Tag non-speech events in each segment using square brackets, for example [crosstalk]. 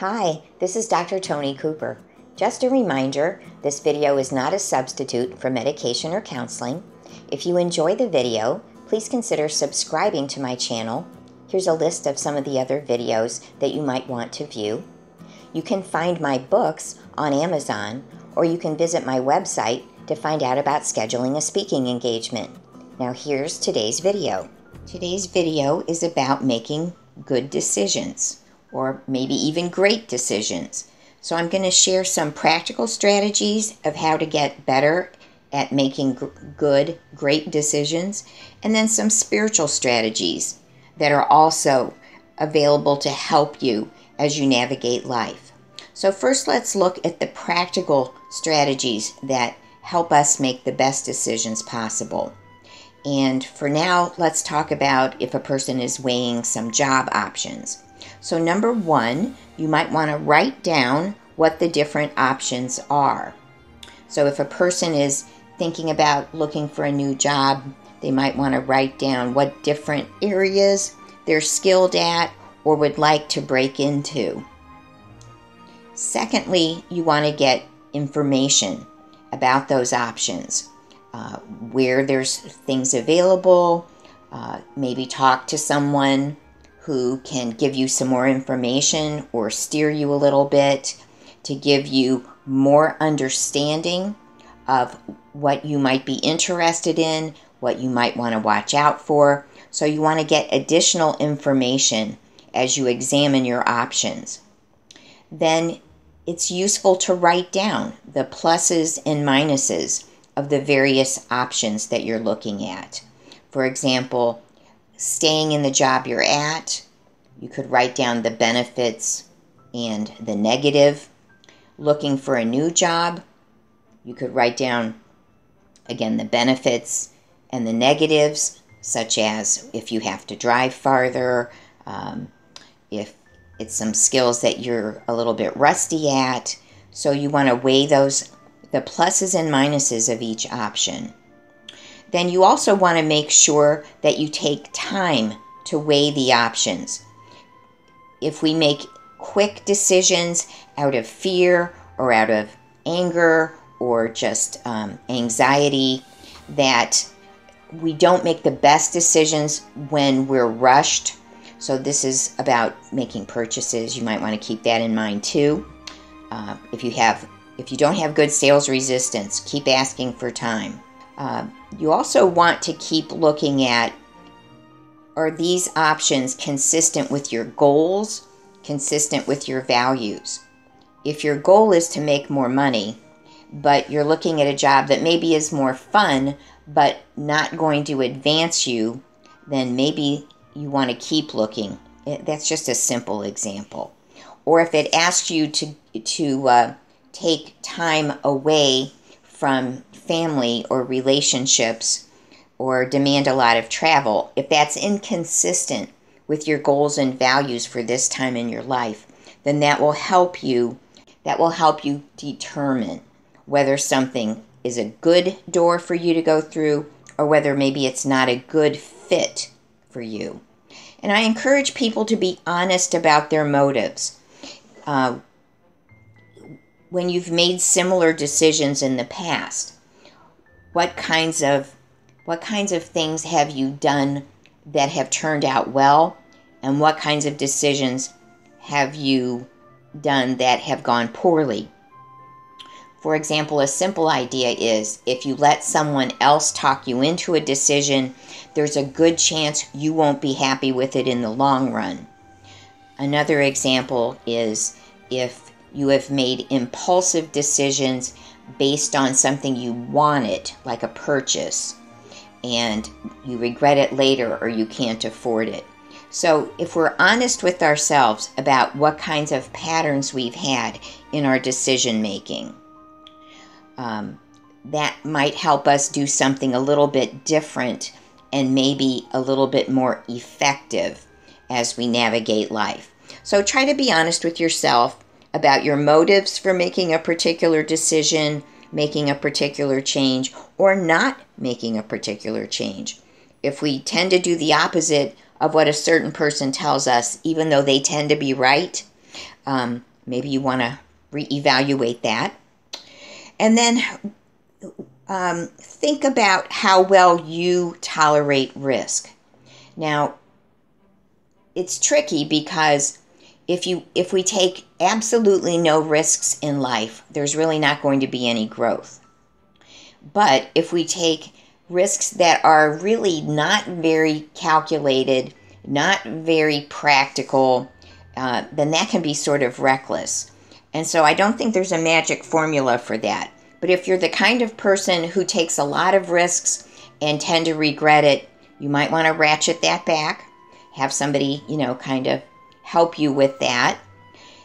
Hi, this is Dr. Toni Cooper. Just a reminder this video is not a substitute for medication or counseling. If you enjoy the video, please consider subscribing to my channel. Here's a list of some of the other videos that you might want to view. You can find my books on Amazon, or you can visit my website to find out about scheduling a speaking engagement. Now, here's today's video. Today's video is about making good decisions, or maybe even great decisions. So, I'm going to share some practical strategies of how to get better at making good, great decisions, and then some spiritual strategies that are also available to help you as you navigate life. So, first, let's look at the practical strategies that help us make the best decisions possible. And for now, let's talk about if a person is weighing some job options. So, number one, you might want to write down what the different options are. So, if a person is thinking about looking for a new job, they might want to write down what different areas they're skilled at or would like to break into. Secondly, you want to get information about those options uh, where there's things available, uh, maybe talk to someone who can give you some more information or steer you a little bit to give you more understanding of what you might be interested in, what you might want to watch out for. So, you want to get additional information as you examine your options. Then it's useful to write down the pluses and minuses of the various options that you're looking at. For example, staying in the job you're at, you could write down the benefits and the negative. Looking for a new job, you could write down again the benefits and the negatives, such as if you have to drive farther, um, if it's some skills that you're a little bit rusty at. So you want to weigh those the pluses and minuses of each option. Then you also want to make sure that you take time to weigh the options. If we make quick decisions out of fear or out of anger or just um, anxiety, that we don't make the best decisions when we're rushed. So, this is about making purchases. You might want to keep that in mind too. Uh, if you have if you don't have good sales resistance, keep asking for time. Uh, you also want to keep looking at are these options consistent with your goals, consistent with your values? If your goal is to make more money, but you're looking at a job that maybe is more fun, but not going to advance you, then maybe you want to keep looking. That's just a simple example. Or if it asks you to, to uh, take time away from family or relationships or demand a lot of travel, if that's inconsistent with your goals and values for this time in your life, then that will help you that will help you determine whether something is a good door for you to go through or whether maybe it's not a good fit for you. And I encourage people to be honest about their motives. Uh, when you've made similar decisions in the past what kinds of what kinds of things have you done that have turned out well? And what kinds of decisions have you done that have gone poorly? For example a simple idea is if you let someone else talk you into a decision there's a good chance you won't be happy with it in the long run. Another example is if you have made impulsive decisions based on something you wanted, like a purchase, and you regret it later or you can't afford it. So, if we're honest with ourselves about what kinds of patterns we've had in our decision making, um, that might help us do something a little bit different and maybe a little bit more effective as we navigate life. So, try to be honest with yourself about your motives for making a particular decision, making a particular change, or not making a particular change. If we tend to do the opposite of what a certain person tells us, even though they tend to be right, um, maybe you want to reevaluate that. And then um, think about how well you tolerate risk. Now, it's tricky because if you if we take absolutely no risks in life, there's really not going to be any growth. But if we take risks that are really not very calculated, not very practical, uh, then that can be sort of reckless. And so I don't think there's a magic formula for that. But if you're the kind of person who takes a lot of risks and tend to regret it, you might want to ratchet that back. Have somebody, you know, kind of help you with that.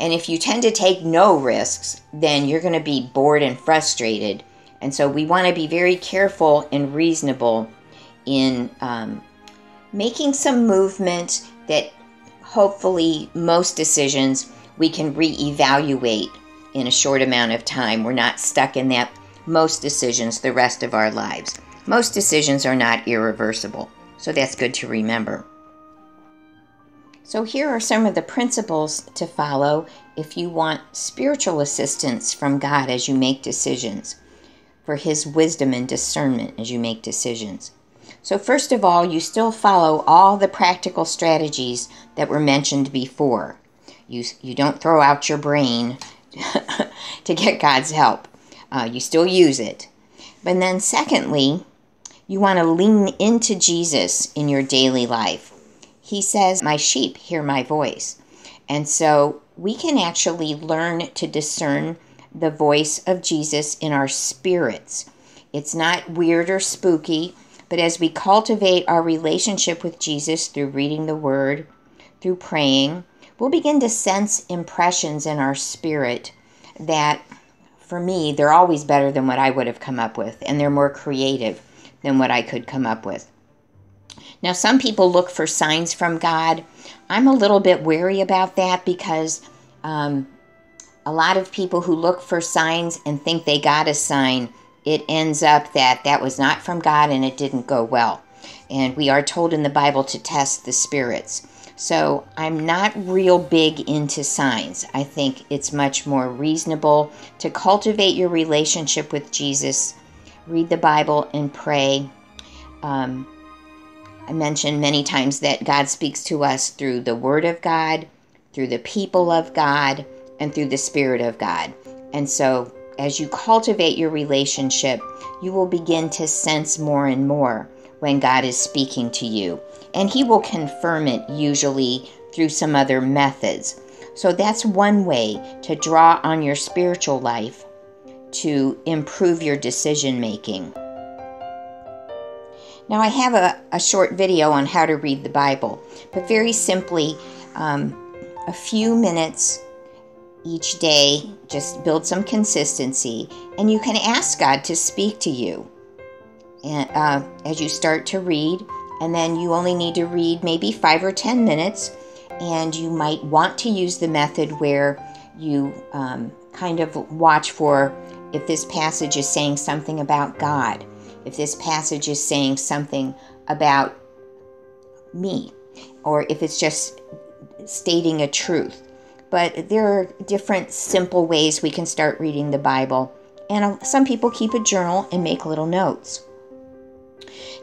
And if you tend to take no risks, then you're going to be bored and frustrated. And so we want to be very careful and reasonable in um, making some movement that hopefully most decisions we can reevaluate in a short amount of time. We're not stuck in that most decisions the rest of our lives. Most decisions are not irreversible, so that's good to remember. So, here are some of the principles to follow if you want spiritual assistance from God as you make decisions, for His wisdom and discernment as you make decisions. So, first of all, you still follow all the practical strategies that were mentioned before. You, you don't throw out your brain [laughs] to get God's help. Uh, you still use it. But then, secondly, you want to lean into Jesus in your daily life. He says, My sheep hear my voice. And so we can actually learn to discern the voice of Jesus in our spirits. It's not weird or spooky, but as we cultivate our relationship with Jesus through reading the Word, through praying, we'll begin to sense impressions in our spirit that, for me, they're always better than what I would have come up with, and they're more creative than what I could come up with. Now, some people look for signs from God. I'm a little bit wary about that because um, a lot of people who look for signs and think they got a sign, it ends up that that was not from God and it didn't go well. And we are told in the Bible to test the spirits. So I'm not real big into signs. I think it's much more reasonable to cultivate your relationship with Jesus, read the Bible, and pray. Um, I mentioned many times that God speaks to us through the Word of God, through the people of God, and through the Spirit of God. And so, as you cultivate your relationship, you will begin to sense more and more when God is speaking to you. And He will confirm it usually through some other methods. So that's one way to draw on your spiritual life to improve your decision making. Now, I have a, a short video on how to read the Bible, but very simply, um, a few minutes each day, just build some consistency, and you can ask God to speak to you and, uh, as you start to read. And then you only need to read maybe five or ten minutes. And you might want to use the method where you um, kind of watch for if this passage is saying something about God, if this passage is saying something about me, or if it's just stating a truth. But there are different simple ways we can start reading the Bible. And some people keep a journal and make little notes.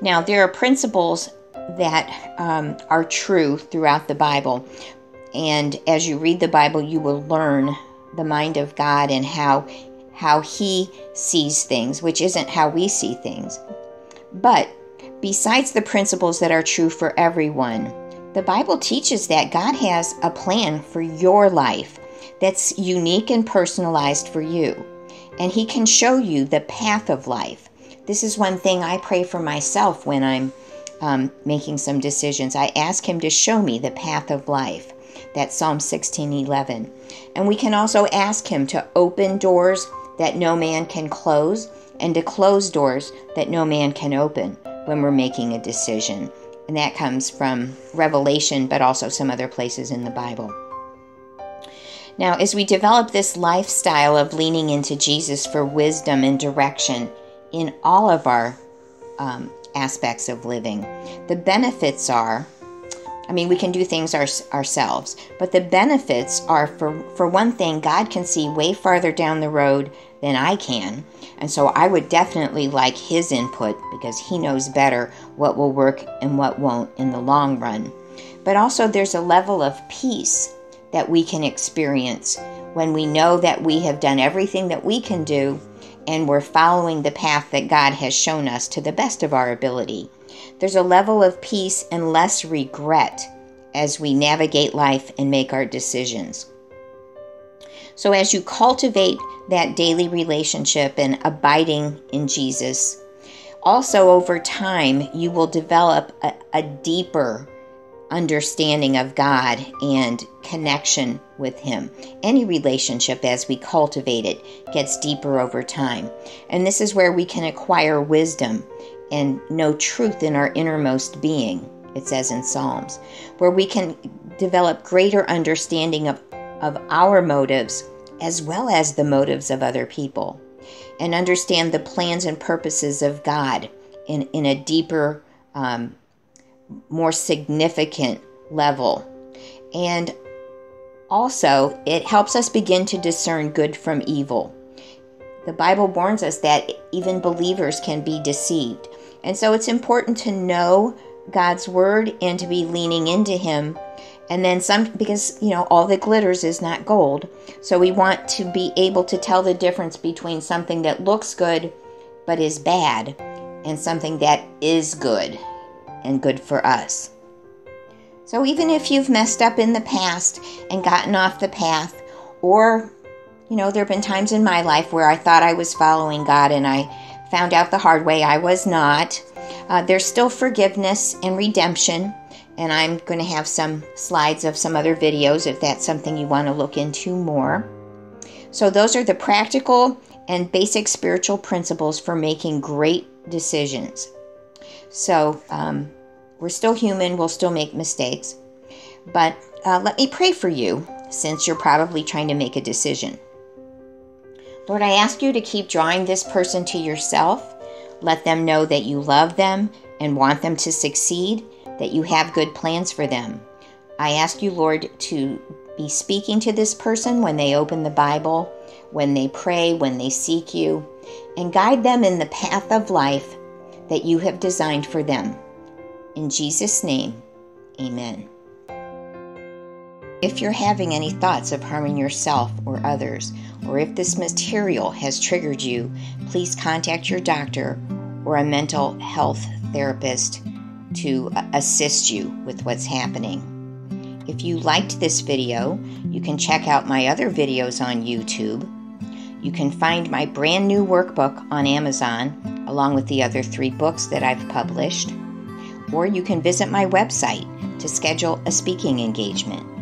Now, there are principles that um, are true throughout the Bible. And as you read the Bible, you will learn the mind of God and how how he sees things, which isn't how we see things. But besides the principles that are true for everyone, the Bible teaches that God has a plan for your life that's unique and personalized for you. And he can show you the path of life. This is one thing I pray for myself when I'm um, making some decisions. I ask Him to show me the path of life. That's Psalm 16:11. And we can also ask Him to open doors that no man can close and to close doors that no man can open when we're making a decision. And that comes from Revelation, but also some other places in the Bible. Now, as we develop this lifestyle of leaning into Jesus for wisdom and direction, in all of our um, aspects of living. The benefits are I mean, we can do things our, ourselves, but the benefits are for, for one thing, God can see way farther down the road than I can. And so I would definitely like his input because he knows better what will work and what won't in the long run. But also, there's a level of peace that we can experience when we know that we have done everything that we can do and we're following the path that God has shown us to the best of our ability. There's a level of peace and less regret as we navigate life and make our decisions. So, as you cultivate that daily relationship and abiding in Jesus, also over time, you will develop a, a deeper understanding of God and connection with Him. Any relationship, as we cultivate it, gets deeper over time. And this is where we can acquire wisdom and know truth in our innermost being, it says in Psalms, where we can develop greater understanding of, of our motives as well as the motives of other people and understand the plans and purposes of God in, in a deeper um, more significant level. And also, it helps us begin to discern good from evil. The Bible warns us that even believers can be deceived. And so it's important to know God's word and to be leaning into Him. And then some, because, you know, all that glitters is not gold. So we want to be able to tell the difference between something that looks good but is bad and something that is good and good for us. So even if you've messed up in the past and gotten off the path, or, you know, there have been times in my life where I thought I was following God and I found out the hard way I was not, uh, there's still forgiveness and redemption. And I'm going to have some slides of some other videos if that's something you want to look into more. So, those are the practical and basic spiritual principles for making great decisions. So um, we're still human, we'll still make mistakes. But uh, let me pray for you since you're probably trying to make a decision. Lord, I ask you to keep drawing this person to yourself. Let them know that you love them and want them to succeed, that you have good plans for them. I ask you, Lord, to be speaking to this person when they open the Bible, when they pray, when they seek you, and guide them in the path of life that you have designed for them. In Jesus' name, amen. If you're having any thoughts of harming yourself or others, or if this material has triggered you, please contact your doctor or a mental health therapist to assist you with what's happening. If you liked this video, you can check out my other videos on YouTube. You can find my brand new workbook on Amazon along with the other three books that I've published. Or you can visit my website to schedule a speaking engagement.